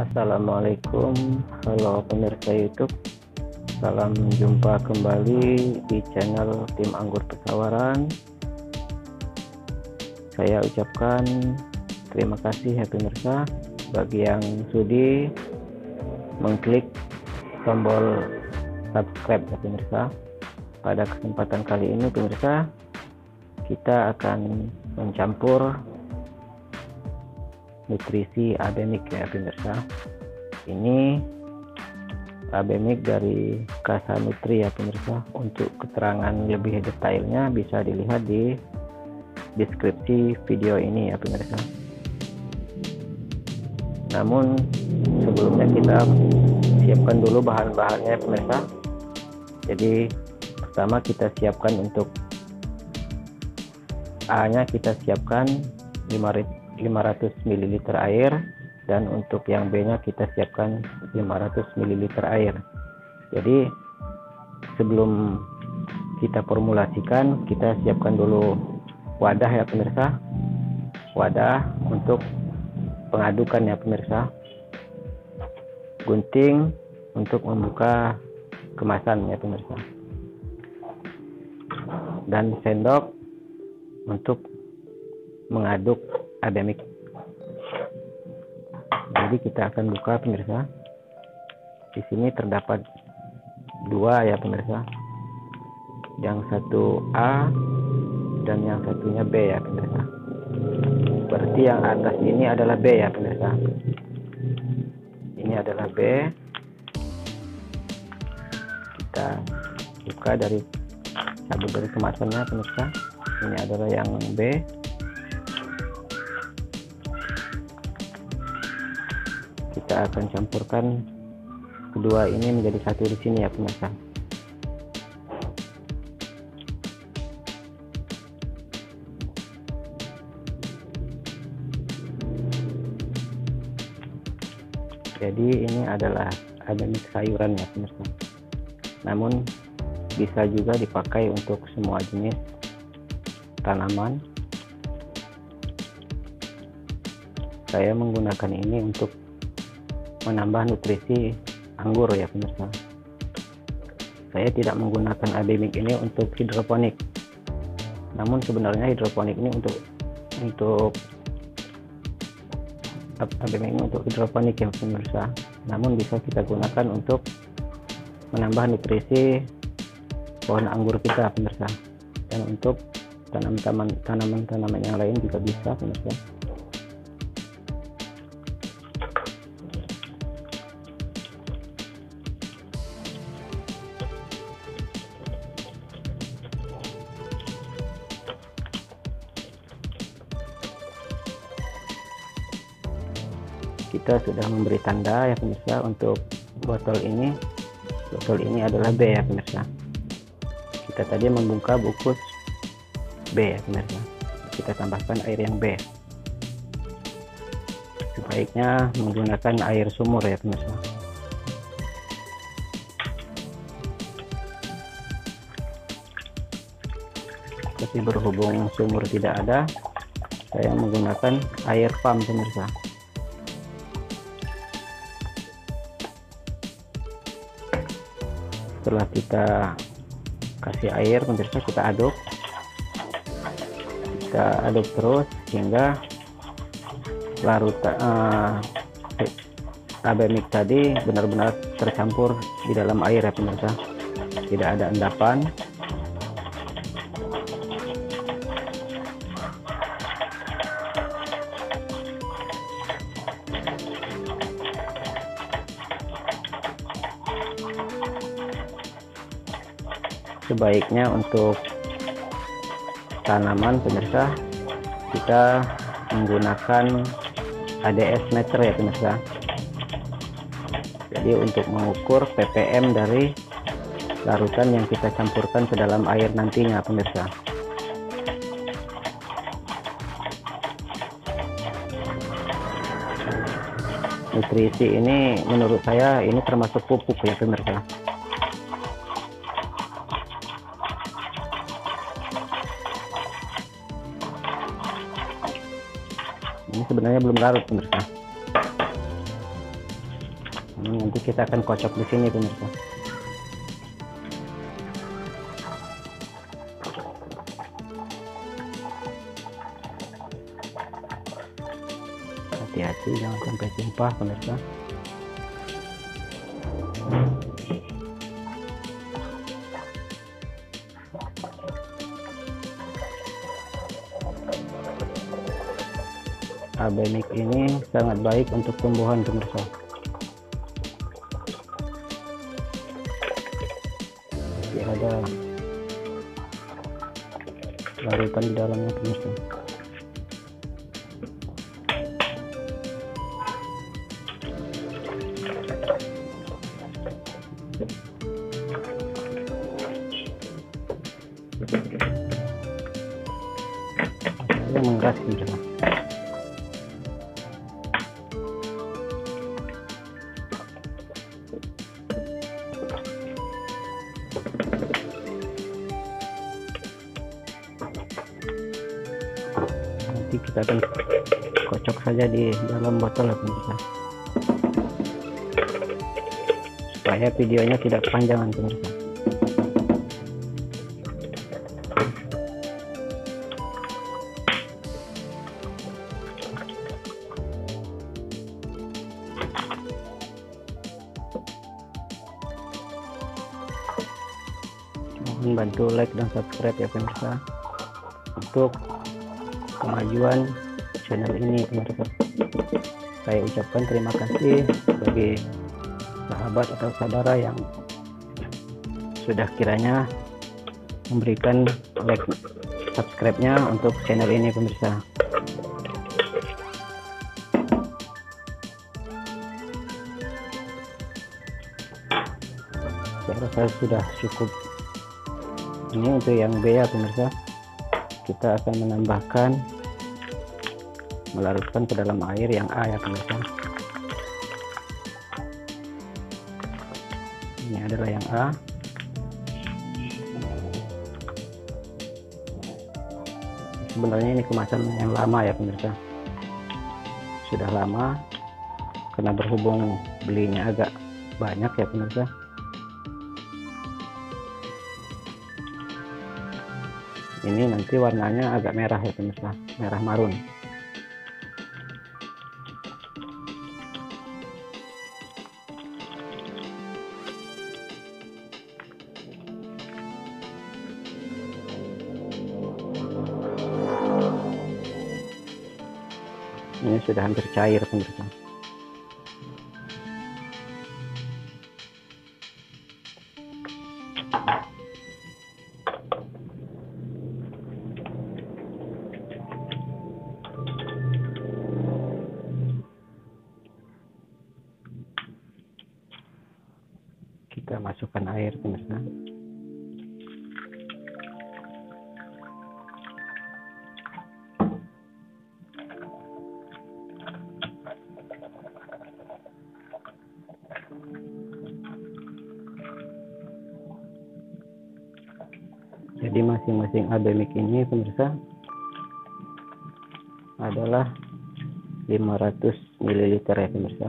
Assalamualaikum, halo pemirsa YouTube. Salam jumpa kembali di channel Tim Anggur Pesawaran. Saya ucapkan terima kasih ya pemirsa bagi yang sudi mengklik tombol subscribe ya pemirsa. Pada kesempatan kali ini pemirsa, kita akan mencampur nutrisi abemik ya pemirsa. Ini abemik dari Kasa Nutri ya pemirsa. Untuk keterangan lebih detailnya bisa dilihat di deskripsi video ini ya pemirsa. Namun sebelumnya kita siapkan dulu bahan-bahannya pemirsa. Jadi pertama kita siapkan untuk A nya kita siapkan 5 500 ml air dan untuk yang B nya kita siapkan 500 ml air. Jadi sebelum kita formulasikan kita siapkan dulu wadah ya pemirsa. Wadah untuk pengadukan ya pemirsa. Gunting untuk membuka kemasan ya pemirsa. Dan sendok untuk mengaduk ademik jadi kita akan buka pemirsa. Di sini terdapat dua ya pemirsa. Yang satu A dan yang satunya B ya pemirsa. Berarti yang atas ini adalah B ya pemirsa. Ini adalah B. Kita buka dari cabut dari kemasannya pemirsa ini adalah yang B. Kita akan campurkan kedua ini menjadi satu di sini ya pemirsa. Jadi ini adalah ada mix sayuran ya pemirsa. Namun bisa juga dipakai untuk semua jenis tanaman. Saya menggunakan ini untuk menambah nutrisi anggur ya pemirsa. Saya tidak menggunakan abemik ini untuk hidroponik. Namun sebenarnya hidroponik ini untuk untuk abemik ini untuk hidroponik ya pemirsa. Namun bisa kita gunakan untuk menambah nutrisi pohon anggur kita pemirsa. Dan untuk tanaman-tanaman tanaman-tanaman yang lain juga bisa pemirsa kita sudah memberi tanda ya pemirsa untuk botol ini. Botol ini adalah B ya pemirsa kita tadi membuka bukus B ya pemirsa kita tambahkan air yang B sebaiknya menggunakan air sumur ya pemirsa. Tapi berhubung sumur tidak ada saya menggunakan air pump pemirsa. Setelah kita kasih air pemirsa kita aduk kita aduk terus hingga larut uh, abemik tadi benar-benar tercampur di dalam air ya pemirsa. Tidak ada endapan. Sebaiknya untuk tanaman pemirsa. Kita menggunakan ADS meter ya pemirsa. Jadi untuk mengukur ppm dari larutan yang kita campurkan ke dalam air nantinya pemirsa. Nutrisi ini menurut saya ini termasuk pupuk ya pemirsa ini sebenarnya belum larut pemirsa. Ini nanti kita akan kocok di sini pemirsa. Hati-hati jangan sampai tumpah pemirsa. Abenik ini sangat baik untuk tumbuhan pemirsa. Masih ada larutan di dalamnya pemirsa. yang menggas gitu. kocok saja di dalam botol ya pemirsa. Supaya videonya tidak panjang, pemirsa. Mohon bantu like dan subscribe ya pemirsa. Untuk kemajuan channel ini teman-teman saya ucapkan terima kasih bagi sahabat atau saudara yang sudah kiranya memberikan like subscribe-nya untuk channel ini pemirsa. Saya rasa sudah cukup. Ini untuk yang B ya pemirsa. Kita akan menambahkan melarutkan ke dalam air yang A ya teman-teman ini adalah yang A. Sebenarnya ini kemasan yang lama ya pemirsa. Sudah lama karena berhubung belinya agak banyak ya pemirsa. Ini nanti warnanya agak merah ya pemirsa. Merah marun. ini sudah hampir cair pemirsa. Kita masukkan air pemirsa. masing-masing ademik ini pemirsa adalah 500 ml ya pemirsa.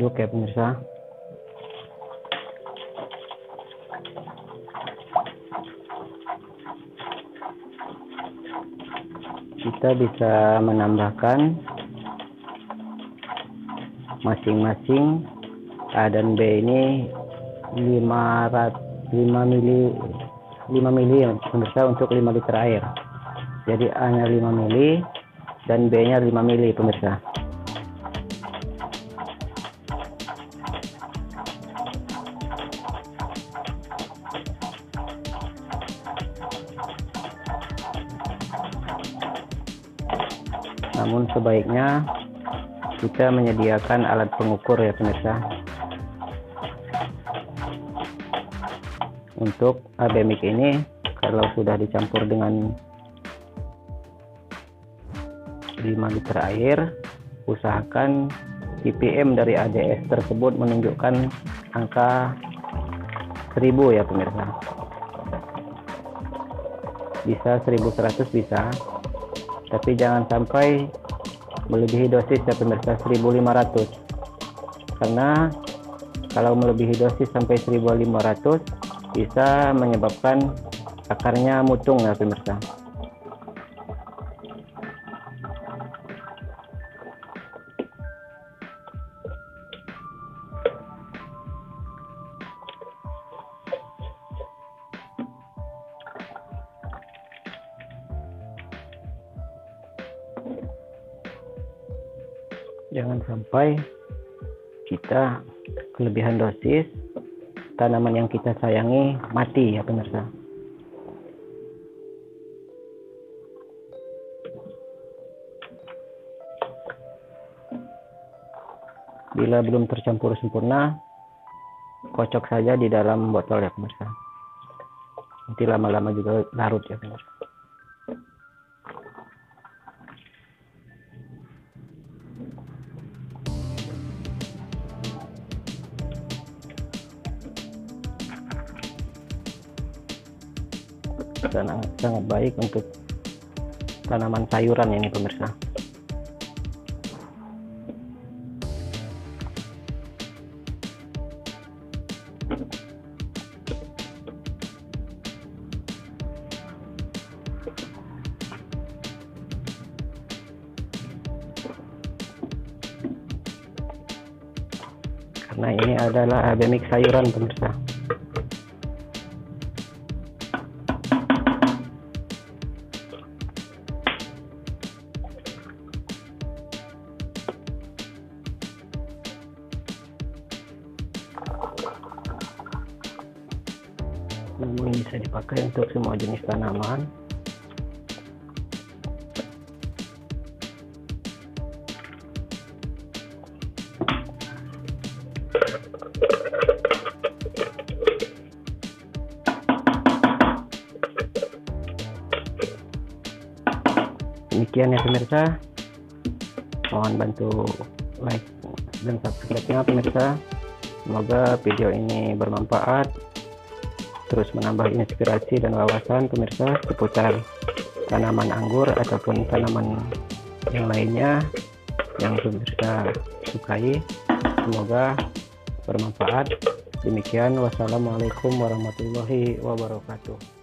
aduk ya pemirsa. Kita bisa menambahkan masing-masing A dan B ini 500 5 mili 5 mili pemirsa untuk 5 liter air. Jadi A nya 5 mili dan B nya 5 mili pemirsa. Namun sebaiknya kita menyediakan alat pengukur ya pemirsa. Untuk abemik ini kalau sudah dicampur dengan 5 liter air usahakan ppm dari ADS tersebut menunjukkan angka 1000 ya pemirsa. Bisa 1100 bisa tapi jangan sampai melebihi dosis ya pemirsa 1500 karena kalau melebihi dosis sampai 1500 bisa menyebabkan akarnya mutung ya pemirsa sampai kita kelebihan dosis tanaman yang kita sayangi mati ya pemirsa. Bila belum tercampur sempurna kocok saja di dalam botol ya pemirsa. Nanti lama-lama juga larut ya pemirsa sangat sangat baik untuk tanaman sayuran ini pemirsa. Karena ini adalah abemik sayuran pemirsa namun bisa dipakai untuk semua jenis tanaman. Demikian ya pemirsa. Mohon bantu like dan subscribe nya pemirsa. Semoga video ini bermanfaat terus menambah inspirasi dan wawasan pemirsa seputar tanaman anggur ataupun tanaman yang lainnya yang pemirsa sukai. Semoga bermanfaat. Demikian wassalamualaikum warahmatullahi wabarakatuh